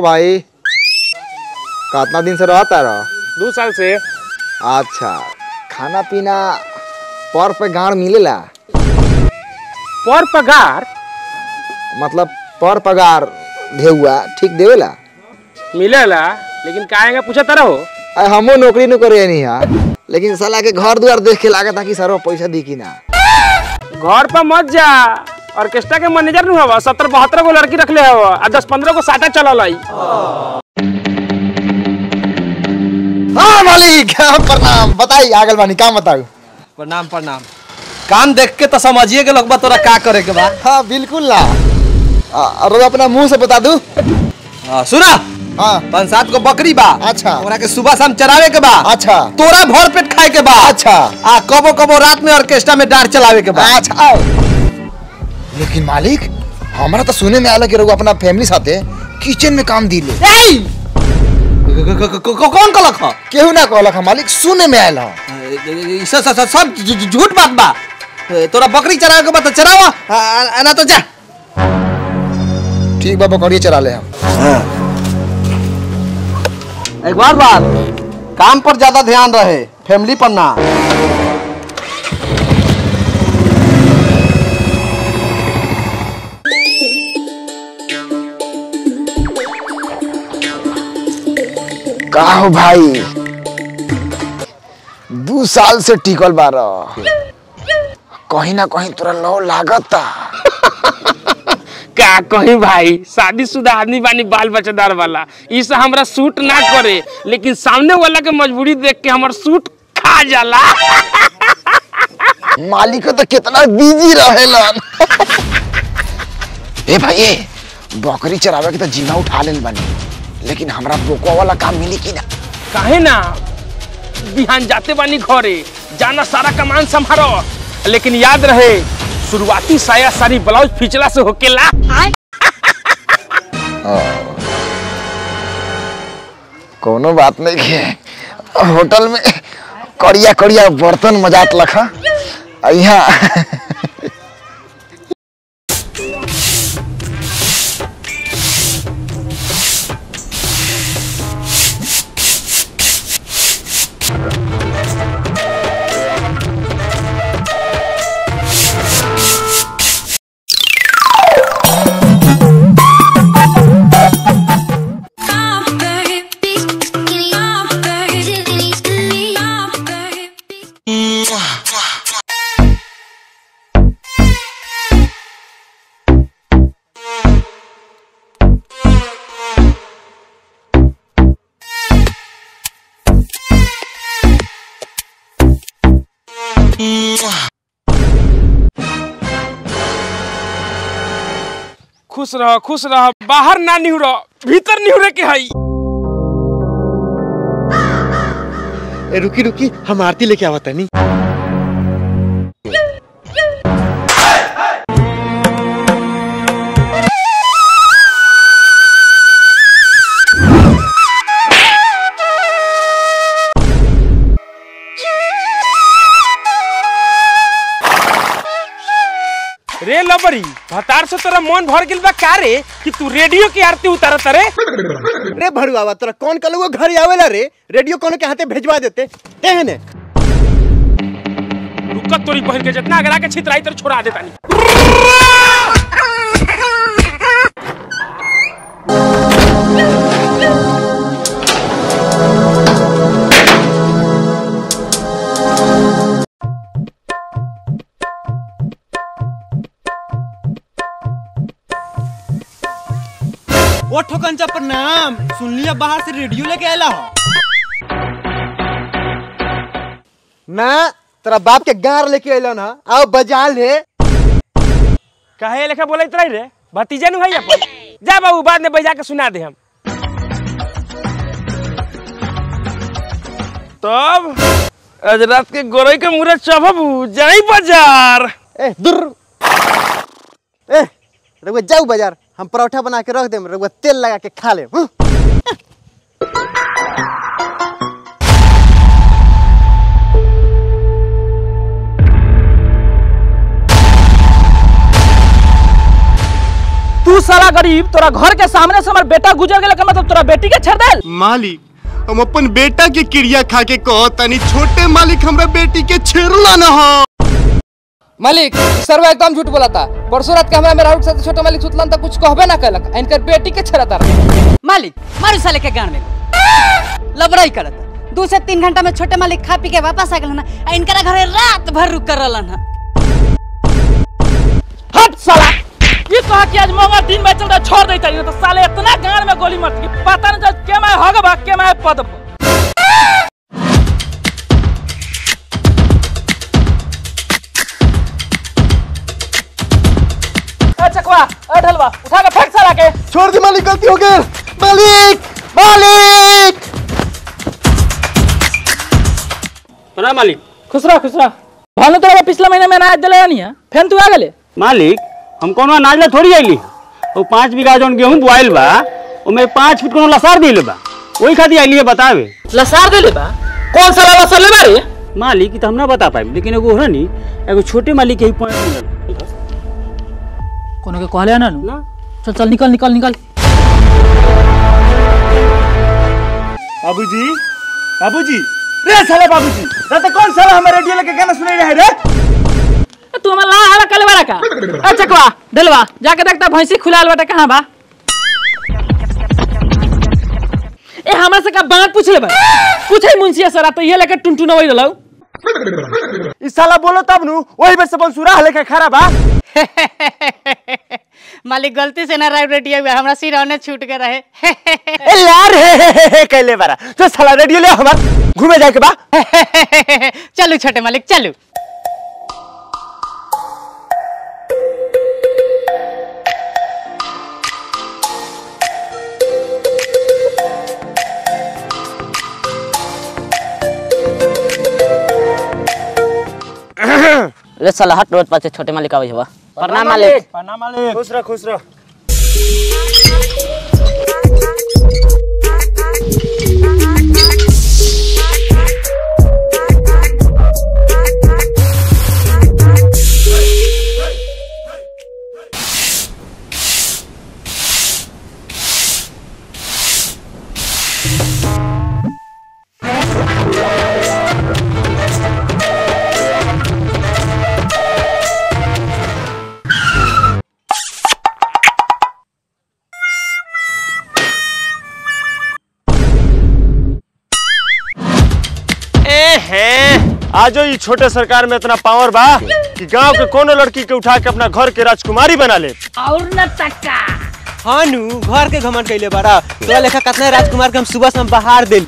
भाई। कितना दिन से रहता रह दो साल से। अच्छा खाना पीना पर पे गाड़ मिलेला? पर पगार? मतलब पर पगार देहुआ ठीक देवेला? मिलेला लेकिन काहेगा पूछा तारा हो अरे हमो नौकरी न करे नहीं है लेकिन साला के घर द्वार देख के लागत था कि सरो पैसा दी कि ना। घर पर मत जा। ऑर्केस्ट्रा के मैनेजर नु हवा सत्तर बहत्तर गो लड़की रखले हवा आ दस पंद्रह गो साटा चलल आई हाँ मालिक हाँ, प्रणाम? बताई आगल बानी काम बताऊ प्रणाम प्रणाम। काम देख के तो समझिए के तोरा का करे के बा। हाँ बिल्कुल ना। आ, और अपना मुँह से बता दू। हाँ, सुना? हाँ। पाँच सात को बकरी बा। अच्छा। ओकरा के सुबह शाम चरावे के बा। अच्छा। तोरा भर पेट खाए के बा। अच्छा। आ कबो कबो रात में ऑर्केस्ट्रा में डांस चलावे के बा। अच्छा आओ। लेकिन मालिक हमारा तो सुने में आला कि रघु अपना फैमिली साथे किचन में काम दी ले। कौन कहलक ह? केहू ना कहलक हम मालिक सुने में आयल ह। सब झूठ बात बा। तोरा बकरी चरावे के बा तो चरावा। ना तो जा। ठीक बा बकरिए चला ले हम। एक बार बात। काम पर ज़्यादा ध्यान रहे फैमिली पर ना। का हो भाई? दू साल से टिकल बार। कहीं ना कहीं तोरा लो लागता। का कहीं भाई? शादीशुदा आदमी बानी बाल बच्चेदार वाला। ई से हमरा सूट ना करे लेकिन सामने वाला के मजबूरी देख के हमर सूट खा जाला। मालिक तो कितना बिज़ी रहेलन। ए भाई ए, बकरी चरावे के तो जीना उठा लेन बनी। लेकिन हमरा बोको वाला काम मिली कि ना? काहे ना? बिहान जाते बानी घरे जाना सारा कमान संभारो। लेकिन याद रहे शुरुआती साया सारी ब्लाउज फिचला से होकेला कोनो बात नहीं के होटल में कड़िया कड़िया बर्तन मजात लखा। यहाँ खुश रह खुश रह, बाहर ना निहुर, भीतर निहुरे के हई। रुकी रुकी, हम आरती लेके आवा तनी तोरा मन भर गेल बा का रे? कि तू रेडियो की आरती उतारत रे रे भड़ुआवा तोरा कौन कलुआ घर आवेला रे? रेडियो कोनो के हाथे भेजवा देते। तेहने। रुकत तोरी बहन के जितना अगरा के छितराई तर छोड़ा देता नहीं ओ ठोकंचा प्रणाम सुन लिया बाहर से रेडियो लेके आला हो ना तेरा बाप के गार लेके अलन ह आओ बजा ले कहे लेखा बोलत रही रे? भतीजा नु भाई अपन। जा बाबू बाद में बजा के सुना दे हम। तब आज रात के गोरई के मुरे चबबू जाई बाज़ार। ए दूर ए रघुआ जाऊ बाज़ार। हम परोठा बना के रख देम रघुआ तेल लगा के खा ले। तू साला गरीब तोरा घर के सामने से हमार बेटा गुजर गेल मतलब तोरा बेटी के छेड़ देल मालिक हम अपन बेटा के क्रिया खा के कहो तनी छोटे मालिक हमरा बेटी के छेड़ला न हो मालिक सर्व एकदम झूठ बोला था। परसों रात के हमरा मेरा उठ से छोटा मालिक सुतलन तो कुछ कहबे ना कहलक इनकर बेटी के छेड़ा रहा मालिक मारू साले के गाड़ में। लबड़ाई करत दू से तीन घंटा में छोटे मालिक खा पी के वापस आ गए ना आ इनकरा घरे रात भर रुक कर रहलन हा। हट साला! ये कहा कि आज मंगा दिन में चलता छोड़ देता है। तो साले इतना गाड़ में गोली मत पता नहीं के मैं हगबा के मैं पद ए उठा के फेंक साला के। छोड़ दे मालिक गलती हो गई। मालिक मालिक। प्रणाम मालिक। खुश रह खुश रह। भानु तोरा पिछला महीना में अनाज दिले नहीं है? फेन तू आ गेले मालिक हम कोनो अनाज ला थोड़ी आइली वो पाँच बीघा जौन गेहूँ बुआइल बा ओमे पाँच फीट कोनो लसार दिले बा। वही खातिर आइली है बतावे। लसार देले बा? कौन साला लसार ले बारे मालिक तो हम ना बता पाए लेकिन एगो है नी एगो छोटे मालिक के ही पॉइंट कोनो के कहले ना ना। चल चल निकल निकल निकल। बाबूजी बाबूजी। रे साले बाबूजी रे तो कौन साला हमें रेडियो लेके गाना सुनाई रहे रे? तू हमार ला हला कले बारा का? ए चकवा ढलवा जाके देखता भैंसी खुलाल बाटे कहाँ बा? ए हमरा से का बात पूछ ले बा पूछे मुंशिया सरा तो ये लेके टुनटुना वही रहलौ इस साला बोलो तब नु वही बस अपन सुराह लेके खड़ा बा। मालिक गलती से ना राइट रेडियो में हमरा सिर होने छूट के रहे। ए लार हे हे हे हे कहले बारा। तो साला रेडियो ले हमार घूमे जाए के बा। चलू छोटे मालिक चलू। रे साला हट रोड पाछे छोटे मालिक आवे बा। प्रणाम मालिक प्रणाम मालिक खुश रह खुश रह आजो ये छोटे सरकार में इतना पावर बा कि गाँव के कोनो लड़की के उठा के अपना घर के राजकुमारी बना ले। और न तक्का हाँ नु घर के घमंड कैले बारा तोरा लेखा कितना राजकुमार के हम सुबह शाम बहार दिल।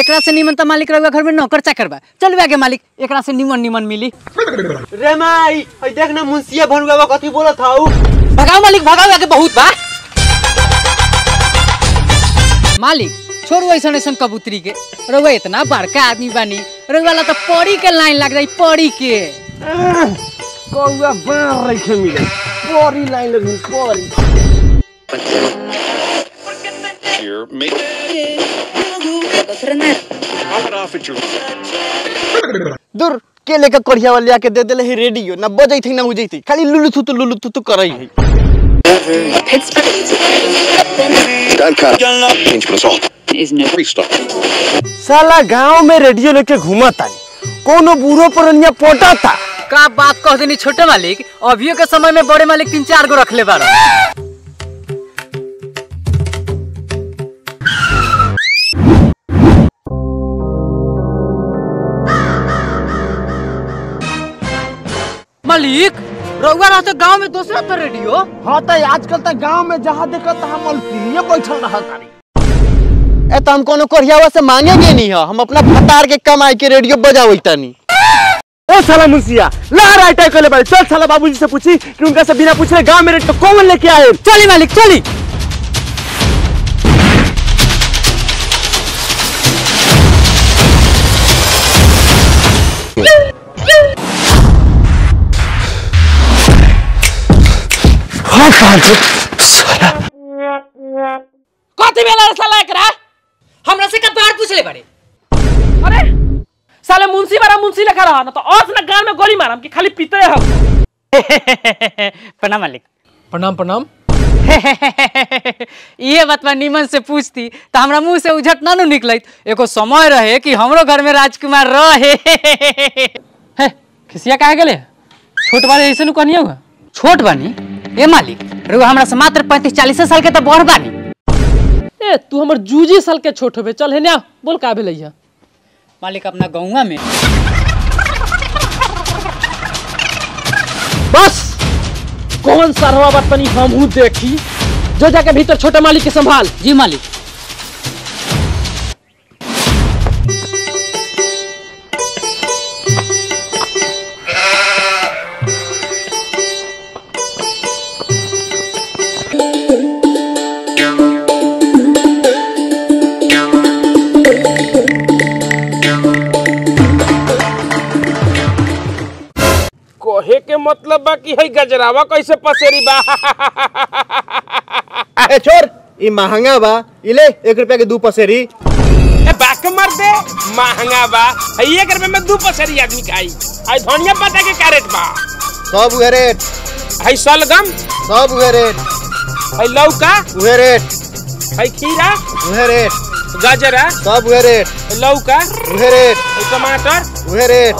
एकरा से निमन तो मालिक रहुआ घर में नौकर चाकर बा। चलू आगे मालिक एकरा से निमन निमन मिली। रे माई हई देख ना मुंसिया भनुआ कथी बोलत हऊ भगाओ मालिक भगाओ आगे बहुत बा। मालिक छोड़ू ऐसन ऐसन कबूतरी के। रउआ इतना बड़का आदमी बानी। रउआ ला तो पड़ी के लाइन लग जाई पड़ी के। कौआ बार रखे मिले। परी लाइन लग लगी परी दूर के लेकर कढ़िया वाले आके दे देले है रेडियो। ना बजै थी ना उजै थी। खाली लुलु थुतु लुलु थुतु करई। है साला गाँव में रेडियो लेके घूमता कोनो बूढ़ो परनिया पोटा था। का बात कह देनी छोटे मालिक अभियो के समय में बड़े मालिक तीन चार गो रखले बारा। रउआ रहते गाँव में दूसरा तो रेडियो हाँ तो आजकल तो गाँव में जहाँ देखत हम अलपीलिए बैठल रहा तारी ए तो हम कोनो कढ़ियावा से मांगेंगे नहीं है हम अपना फटार के कमाई के रेडियो बजावे तनी ओ साला मुंसिया लहर अटैक कर ले चल साला बाबूजी से पूछी कि उनका से बिना पूछे गाँव में रेडियो कौन लेके आए? चली मालिक चली। हाँ फालतू साला एकरा? हमरा से का बार पूछले बारे अरे साले मुंशी बारा मुंशी लेखा रहा ना तो और ना गान में गोली मारम कि खाली पीते हो प्रणाम मालिक। प्रणाम प्रणाम। ये बतवा नीमन से पूछती तो हमरा मुँह से उझट ना नु निकलत। एगो समय रहे कि हमरो घर में राजकुमार रहे। है खिसिया काहे गेले? छोट बारे ऐसे नु कहनियो? होगा छोट बानी? ए मालिक रुआ हमरा से मात्र पैंतीस चालीस साल के तो बड़ बानी ए तू हमर जूजी साल के छोट होबे चल हेने बोल का भेलै है? मालिक अपना गौवा में बस! कौन सरवा बात तनी हमहू देखी? जो जाके भीतर छोटे मालिक के संभाल। जी मालिक। मतलब है गजरावा कैसे पसेरी बा? ए छोर ई महँगा बा। इले एक रुपया के दू पसेरी। ए बाक मर दे। महँगा बा। एक रुपए में दू पसेरी आदमी खाई आई धनिया पत्ता के का रेट बा। सब उहे रेट। है सलगम सब उहे रेट। है लौका। उहे रेट। है खीरा। उहे रेट। गाजरा। सब उहे रेट। लौका। उहे रेट। टमाटर। उहे रेट।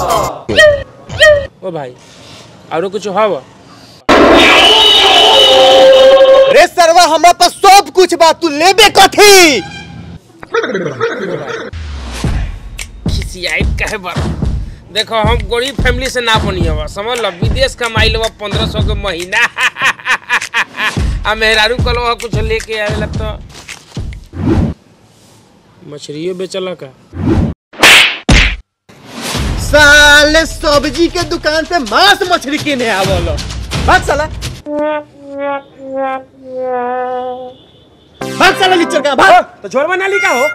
ओ भाई। और कुछ हवा? रे सरवा हमरा पास सब कुछ बा तू लेबे कथी? खिसियाई कहे बर देखो हम गरीब फैमिली से ना बनी हवा समझ लो? विदेश कमाई लो पंद्रह सौ के महीना। आ मेहरारू कलो कुछ लेके आवेला तो। मछलियों बेचला का साले सब्ज़ी के दुकान पे मांस मछली किने आवल भाग साला। भाग साला लिचर का भाग। तो झोल बना ली का हो।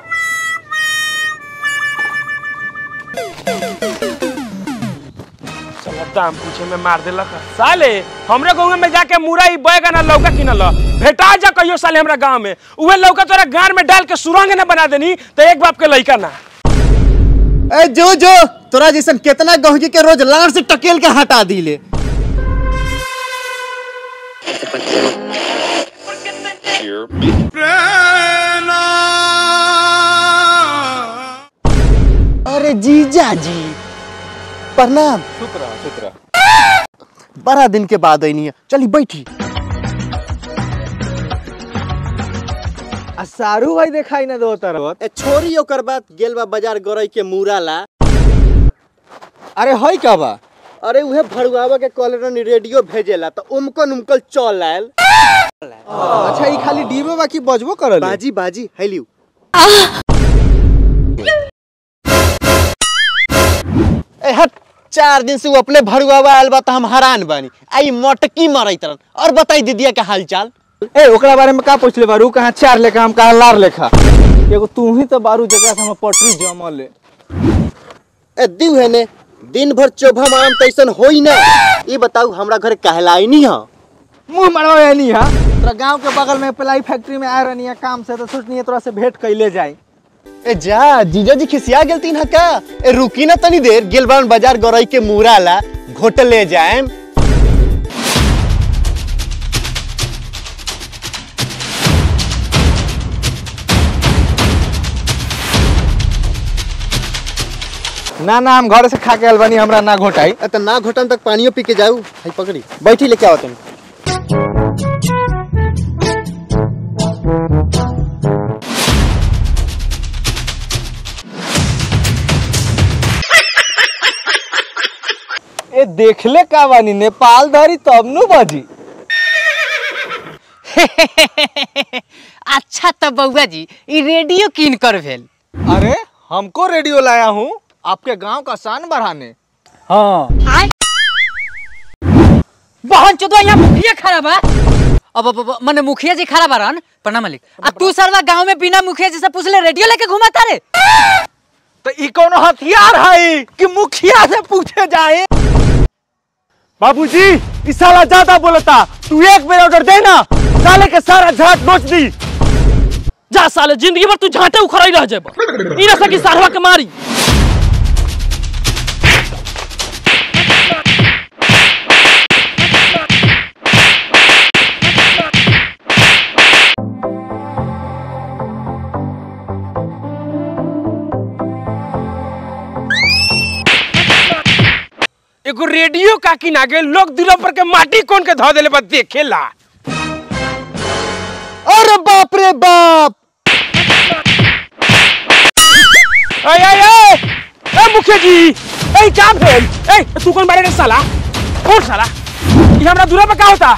दाम पूछे में मार देला का साले हमरे गाँव में जाके मुरई बैगन आ लौका किनल भेटा जा कहियो साले हमरा गाँव में। उहे लौका तोरा गार में डाल के सुरंग ना बना देनी तो एक बाप के लइका ना। ए जो जो। तोरा जैसन कितना गहगी के रोज लार से टकेल के हटा दिले। अरे जीजा जी प्रणाम। शुक्र शुक्र। बड़ा दिन के बाद आई है। चली बैठी। आ सारू भाई दिखाई ना दो तरह ए छोरी ओकर बाद गेल बा बाज़ार गरई के मूरा ला। अरे हई का बा? अरे उहे भरुआवा के कॉलरन रेडियो भेजेला तो उमकन उमकल चल आयल अच्छा ई खाली डीबे बाकी बजबो करल? बाजी बाजी हैलियो ए हट चार दिन से वो अपने भरुआवा आयल बा तो हम हैरान बानी। आई मटकी मरैत रहन और बताई दीदिया के हाल चाल ए ओकरा बारे में का पूछले बारू कहाँ चार लेखा हम कहाँ लार लेखा? एगो तू ही तो बारू जगह से हम पटरी जमल। ए दिउ है ने दिन भर चोभा मारम तैसन होई ना। ये बताऊ हमरा घर कहलाई नहीं हा। मुँह मरवा नहीं हा। तोरा गाँव के बगल में प्लाई फैक्ट्री में आ रहनी है काम से तो सोचनी है तोरा से भेंट कैले जाए ए जा जीजा जी खिसिया गेलती ना का ए रुकी ना तनी देर गेलबान बाज़ार गोरई के मुरा ला घोट ले जाएम। ना ना हम घर से खा के आयल बानी हमरा ना घोटाई। ए त ना घोटन तक पानियो पी के जाऊ हाई पकड़ी। बैठी लेके आओ तुम ए देखले का बानी नेपाल धरी तब नु बाजी। अच्छा तो बउआ जी ई रेडियो किन कर भेल? अरे हमको रेडियो लाया हूँ। आपके गाँव का शान बढ़ाने। हाँ। बहन चोदवा यहाँ मुखिया खड़ा बा अब अब अब, मने मुखिया जी खड़ा बारन प्रणाम मालिक अब तू सरवा गाँव में बिना मुखिया जी से पूछले रेडियो लेके घुमाता रे तो ई कोनो हथियार है कि मुखिया से पूछे जाए? बाबूजी इस साला ज़्यादा बोलता। तू एक बेर ऑर्डर दे ना साले के सारा झाट नोच दी। जा साले ज़िंदगी भर तू झांटे उखड़ाई रह जेब ई ना सकी सारवा के मारी। रेडियो का किना गेल लोग दिलो पर के माटी कोन के धो देले बा देखेला। अरे बाप रे बाप! ए ए ए ए मुखिया जी ए क्या भेल? ए तू कौन बारे रे साला? उठ साला? ये हमरा दूरा पे का होता?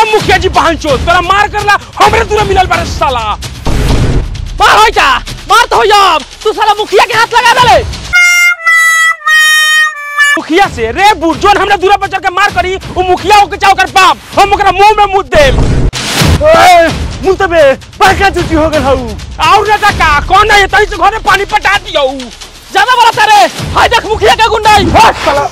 ए मुखिया जी बहन चोद तोरा मार करला हमरे दूरा मिलल बारे साला। मार होई का मार तो होई अब तू साला मुखिया के हाथ लगा देले मुखिया से रे बुढ़ जोन हमरा दूरा पर के मार करी वो मुखिया हो के चाव कर पाप। हम ओकरा मुँह में मुद देम मुँह तबे बड़का चुटी हो गल हऊ और ना का कौन है तही से घरे पानी पटा दियो। ज़्यादा बड़ा तारे। हाय देख मुखिया का गुंडाई। हट साला।